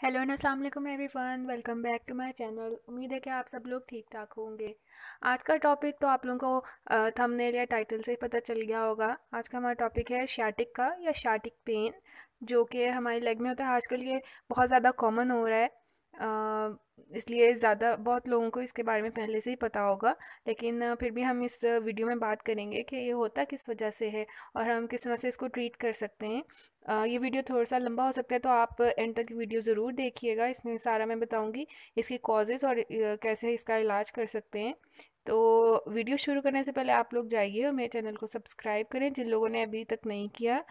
Hello and अस्सलाम वालेकुम everyone. Welcome back to my channel. उम्मीद है कि आप सब लोग ठीक ठाक होंगे। आज का टॉपिक तो आप लोगों को थंबनेल या टाइटल से पता चल गया होगा। आज का हमारा टॉपिक है शाटिक का या शाटिक पेन जो कि हमारी लेग में होता है। आजकल ये बहुत ज़्यादा कॉमन हो रहा है। इसलिए ज़्यादा बहुत लोगों को इसके बारे में पहले से ही पता होगा, लेकिन फिर भी हम इस वीडियो में बात करेंगे कि ये होता किस वजह से है और हम किस तरह से इसको ट्रीट कर सकते हैं। ये वीडियो थोड़ा सा लंबा हो सकता है तो आप एंड तक वीडियो ज़रूर देखिएगा, इसमें सारा मैं बताऊँगी इसकी कॉजेज़ और कैसे इसका इलाज कर सकते हैं। तो वीडियो शुरू करने से पहले आप लोग जाइए और मेरे चैनल को सब्सक्राइब करें, जिन लोगों ने अभी तक नहीं किया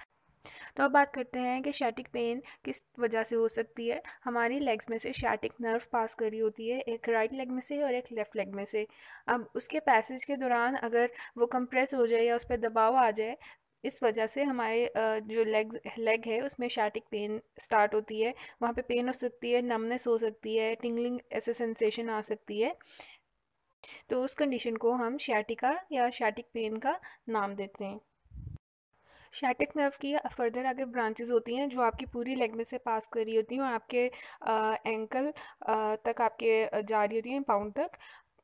तो अब बात करते हैं कि शैटिक पेन किस वजह से हो सकती है। हमारी लेग्स में से शैटिक नर्व पास कर होती है, एक राइट लेग में से और एक लेफ़्ट लेग में से। अब उसके पैसेज के दौरान अगर वो कंप्रेस हो जाए या उस पर दबाव आ जाए, इस वजह से हमारे जो लेग लेग है उसमें शैटिक पेन स्टार्ट होती है। वहाँ पे पेन हो सकती है नमनेस हो सकती है टिंगलिंग ऐसे सेंसेशन आ सकती है। तो उस कंडीशन को हम शैटिका या शैटिक पेन का नाम देते हैं। शैटिक नर्व की फर्दर आगे ब्रांचेस होती हैं, जो आपकी पूरी लेग में से पास कर रही होती हैं और आपके एंकल तक आपके जा रही होती हैं पाउंड तक,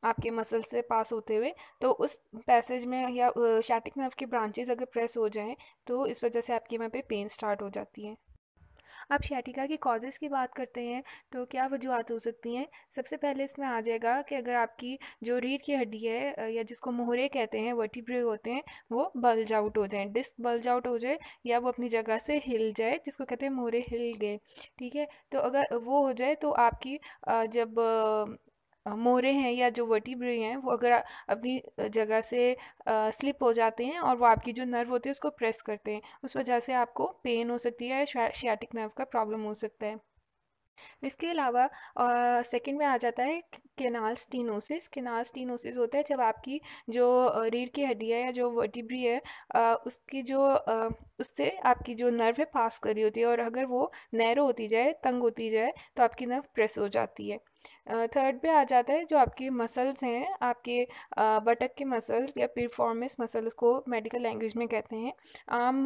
आपके मसल से पास होते हुए। तो उस पैसेज में या शैटिक नर्व की ब्रांचेज अगर प्रेस हो जाएँ तो इस वजह से आपकी वहाँ पे पेन स्टार्ट हो जाती है। अब शैटिका की कॉजेज़ की बात करते हैं तो क्या वजूहत हो सकती हैं? सबसे पहले इसमें आ जाएगा कि अगर आपकी जो रीढ़ की हड्डी है या जिसको मोहरे कहते हैं वर्टिब्रे होते हैं, वो बल्ज आउट हो जाए। डिस्क बल्ज आउट हो जाए, या वो अपनी जगह से हिल जाए, जिसको कहते हैं मोहरे हिल गए। ठीक है? तो अगर वो हो जाए तो आपकी जब मोरे हैं या जो वर्टिब्रे हैं वो अगर अपनी जगह से स्लिप हो जाते हैं और वो आपकी जो नर्व होती है उसको प्रेस करते हैं उस वजह से आपको पेन हो सकती है शियाटिक नर्व का प्रॉब्लम हो सकता है। इसके अलावा सेकंड में आ जाता है केनाल स्टीनोसिस केनाल स्टीनोसिस होता है जब आपकी जो रीढ़ की हड्डी है या जो वर्टिब्री है आ, उसकी जो आ, उससे आपकी जो नर्व है पास कर रही होती है और अगर वो नैरो होती जाए तंग होती जाए तो आपकी नर्व प्रेस हो जाती है। थर्ड पे आ जाता है जो आपके मसल्स हैं, आपके बटक के मसल्स या परफॉर्मेंस मसल्स को मेडिकल लैंग्वेज में कहते हैं। आम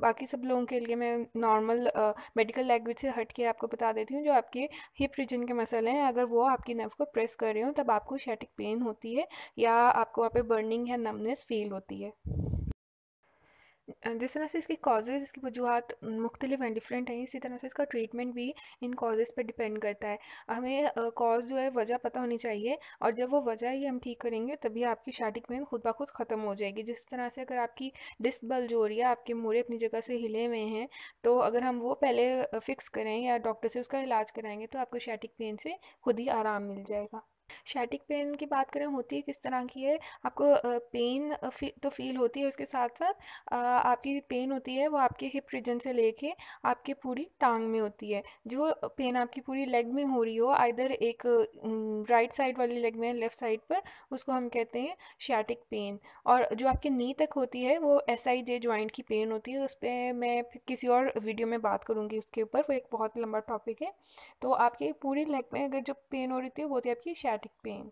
बाकी सब लोगों के लिए मैं नॉर्मल मेडिकल लैंग्वेज से हट के आपको बता देती हूँ, जो आपके हिप रीजन के मसल हैं, अगर वो आपकी नर्व को प्रेस कर रहे हो, तब आपको शैटिक पेन होती है या आपको वहाँ पे बर्निंग या नमनेस फील होती है। जिस तरह से इसकी कॉजेज़ इसकी वजूहत मुख्तलिफ़ हैं डिफरेंट हैं, इसी तरह से इसका ट्रीटमेंट भी इन कॉजेज़ पर डिपेंड करता है। हमें कॉज जो है, वजह पता होनी चाहिए और जब वो वजह ही हम ठीक करेंगे, तभी आपकी शाटिक पेन खुद ब खुद ख़त्म हो जाएगी। जिस तरह से अगर आपकी डिस्क बल जो हो रही है, आपके मोरे अपनी जगह से हिले हुए हैं तो अगर हम वो पहले फ़िक्स करें या डॉक्टर से उसका इलाज कराएँगे तो आपको शाटिक पेन से खुद ही आराम मिल जाएगा। शैटिक पेन की बात करें, होती है किस तरह की है? आपको पेन तो फील होती है उसके साथ साथ आपकी पेन होती है वो आपके हिप रीजन से लेके आपके पूरी टांग में होती है। जो पेन आपकी पूरी लेग में हो रही हो आइधर एक राइट साइड वाली लेग में लेफ़्ट साइड पर, उसको हम कहते हैं शैटिक पेन और जो आपके नी तक होती है, वो एस आई जे ज्वाइंट की पेन होती है उस पर मैं किसी और वीडियो में बात करूँगी उसके ऊपर, वो एक बहुत लंबा टॉपिक है। तो आपकी पूरी लेग में अगर जो पेन हो रही थी, वो है आपकी शैटिक static pain.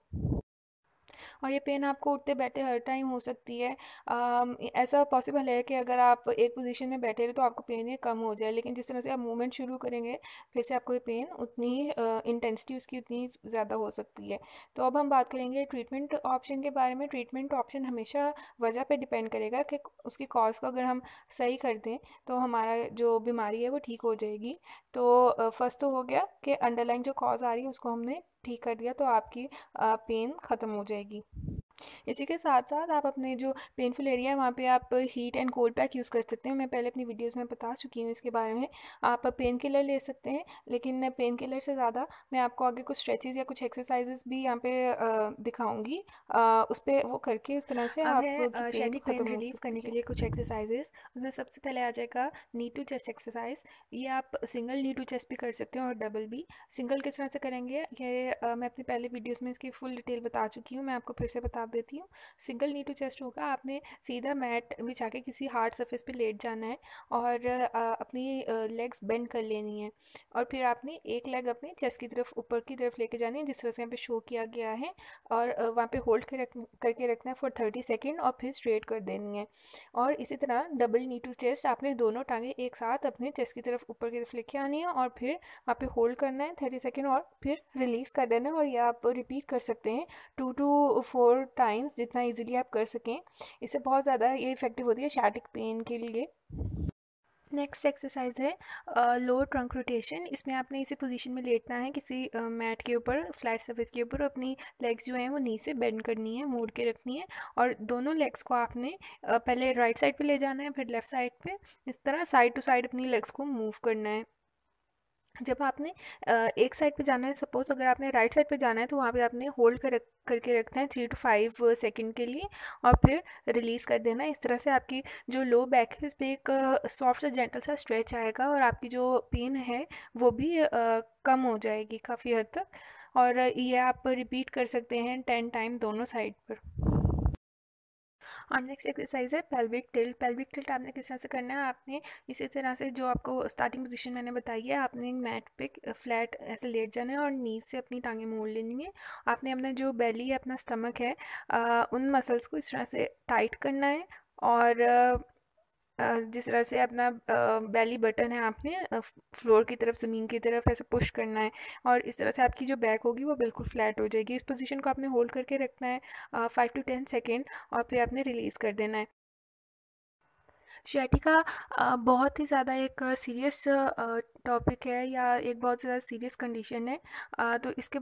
और ये पेन आपको उठते बैठे हर टाइम हो सकती है। आ, ऐसा पॉसिबल है कि अगर आप एक पोजीशन में बैठे रहे तो आपको पेन ये कम हो जाए लेकिन जिस तरह से आप मूवमेंट शुरू करेंगे फिर से आपको ये पेन उतनी ही इंटेंसिटी उसकी उतनी ही ज़्यादा हो सकती है। तो अब हम बात करेंगे ट्रीटमेंट ऑप्शन के बारे में। ट्रीटमेंट ऑप्शन हमेशा वजह पर डिपेंड करेगा कि उसकी कॉज को अगर हम सही कर दें तो हमारा जो बीमारी है वो ठीक हो जाएगी। तो फ़र्स्ट तो हो गया कि अंडरलाइन जो कॉज आ रही है उसको हमने ठीक कर दिया तो आपकी पेन ख़त्म हो जाएगी। इसी के साथ साथ आप अपने जो पेनफुल एरिया है वहाँ पे आप heat and cold pack use कर सकते हैं। मैं पहले अपनी वीडियोस में बता चुकी हूँ इसके बारे में। आप पेन किलर ले सकते हैं लेकिन पेन किलर से ज़्यादा मैं आपको आगे कुछ स्ट्रेचेज या कुछ एक्सरसाइजेस भी यहाँ पे दिखाऊँगी। उस पर वो करके उस तरह से आप पेन रिलीव करने के लिए कुछ एक्सरसाइजेस उसमें सबसे पहले आ जाएगा नी टू चेस्ट एक्सरसाइज ये आप सिंगल नी टू चेस्ट भी कर सकते हैं और डबल भी। सिंगल किस तरह से करेंगे ये मैं अपनी पहले वीडियोज़ में इसकी फुल डिटेल बता चुकी हूँ। मैं आपको फिर से बता देती बताती हूँ। सिंगल नी टू चेस्ट होगा, आपने सीधा मैट बिछा के किसी हार्ड सरफेस पे लेट जाना है और अपनी लेग्स बेंड कर लेनी है और फिर आपने एक लेग अपने चेस्ट की तरफ़, ऊपर की तरफ़ लेके जानी है, जिस तरह से यहाँ पे शो किया गया है और वहाँ पे होल्ड कर करके रखना है फॉर थर्टी सेकेंड और फिर स्ट्रेट कर देनी है। और इसी तरह डबल नी टू चेस्ट आपने दोनों टांगे एक साथ अपने चेस्ट की तरफ़, ऊपर की तरफ़ लेके आनी है और फिर वहाँ पे होल्ड करना है थर्टी सेकेंड और फिर रिलीज़ कर देना है और ये आप रिपीट कर सकते हैं। टू टू फोर टाइम्स जितना ईजिली आप कर सकें। इससे बहुत ज़्यादा ये इफ़ेक्टिव होती है शैटिक पेन के लिए। नेक्स्ट एक्सरसाइज है लो ट्रंक रोटेशन इसमें आपने इसी पोजीशन में लेटना है किसी मैट के ऊपर फ्लैट सरफेस के ऊपर अपनी लेग्स जो हैं वो नी से बेंड करनी है, मोड़ के रखनी है। और दोनों लेग्स को आपने पहले राइट साइड पे ले जाना है, फिर लेफ़्ट साइड पे। इस तरह साइड टू साइड अपनी लेग्स को मूव करना है। जब आपने एक साइड पे जाना है, सपोज़ अगर आपने राइट साइड पे जाना है तो वहाँ पे आपने होल्ड कर करके रखना है थ्री टू फाइव सेकंड के लिए और फिर रिलीज़ कर देना इस तरह से आपकी जो लो बैक है, उस पर एक सॉफ्ट सा जेंटल सा स्ट्रेच आएगा और आपकी जो पेन है, वो भी कम हो जाएगी काफ़ी हद तक और ये आप रिपीट कर सकते हैं टेन टाइम दोनों साइड पर। और नेक्स्ट एक्सरसाइज है पेल्विक टिल्ट पेल्विक टिल्ट आपने किस तरह से करना है? आपने इसी तरह से जो आपको स्टार्टिंग पोजिशन मैंने बताई है आपने मैट पे फ्लैट ऐसे लेट जाना है और नीज से अपनी टांगें मोड़ लेनी है। आपने अपना जो बेली है अपना स्टमक है आ, उन मसल्स को इस तरह से टाइट करना है और जिस तरह से अपना बैली बटन है आपने फ्लोर की तरफ़, ज़मीन की तरफ़ ऐसे पुश करना है और इस तरह से आपकी जो बैक होगी वो बिल्कुल फ्लैट हो जाएगी। इस पोजीशन को आपने होल्ड करके रखना है फाइव टू टेन सेकेंड और फिर आपने रिलीज़ कर देना है। शैटिका बहुत ही ज़्यादा एक सीरियस टॉपिक है या एक बहुत ज़्यादा सीरियस कंडीशन है। तो इसके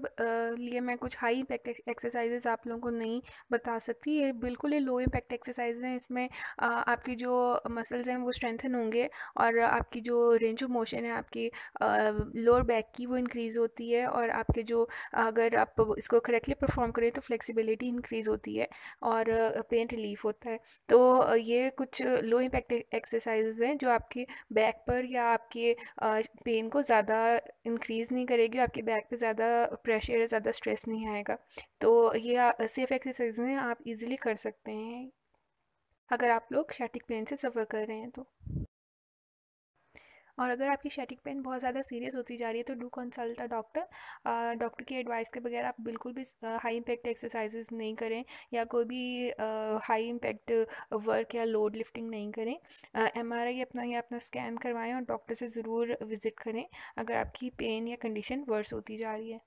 लिए मैं कुछ हाई इम्पैक्ट एक्सरसाइजेज आप लोगों को नहीं बता सकती। ये बिल्कुल ही लो इम्पैक्ट एक्सरसाइज हैं। इसमें आपकी जो मसल्स हैं वो स्ट्रेंथन होंगे और आपकी जो रेंज ऑफ़ मोशन है आपकी लोअर बैक की वो इंक्रीज़ होती है और आपके जो, अगर आप इसको करेक्टली परफॉर्म करें तो फ्लेक्सिबिलिटी इंक्रीज़ होती है और पेन रिलीफ होता है। तो ये कुछ लो इम्पैक्ट एक्सरसाइजेज हैं, जो आपके बैक पर या आपके पेन को ज़्यादा इंक्रीज़ नहीं करेगी, आपके बैक पे ज़्यादा प्रेशर या ज़्यादा स्ट्रेस नहीं आएगा। तो ये सेफ़ एक्सरसाइज हैं, आप इजीली कर सकते हैं। अगर आप लोग शैटिक पेन से सफ़र कर रहे हैं तो। और अगर आपकी शेटिक पेन बहुत ज़्यादा सीरियस होती जा रही है तो do consult a doctor doctor की एडवाइस के बगैर आप बिल्कुल भी हाई इम्पैक्ट एक्सरसाइजेज नहीं करें या कोई भी हाई इम्पैक्ट वर्क या लोड लिफ्टिंग नहीं करें. एम आर आई अपना, या अपना स्कैन करवाएँ और डॉक्टर से ज़रूर विज़िट करें अगर आपकी पेन या कंडीशन वर्स होती जा रही है.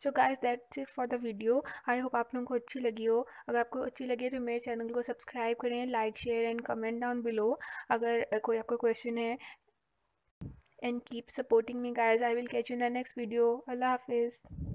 So guys that's it for the video I hope आप लोगों को अच्छी लगी हो। अगर आपको अच्छी लगी तो मेरे चैनल को सब्सक्राइब करें like share and comment down below अगर कोई आपका क्वेश्चन है and keep supporting me guys I will catch you in the next video अल्लाह हाफिज़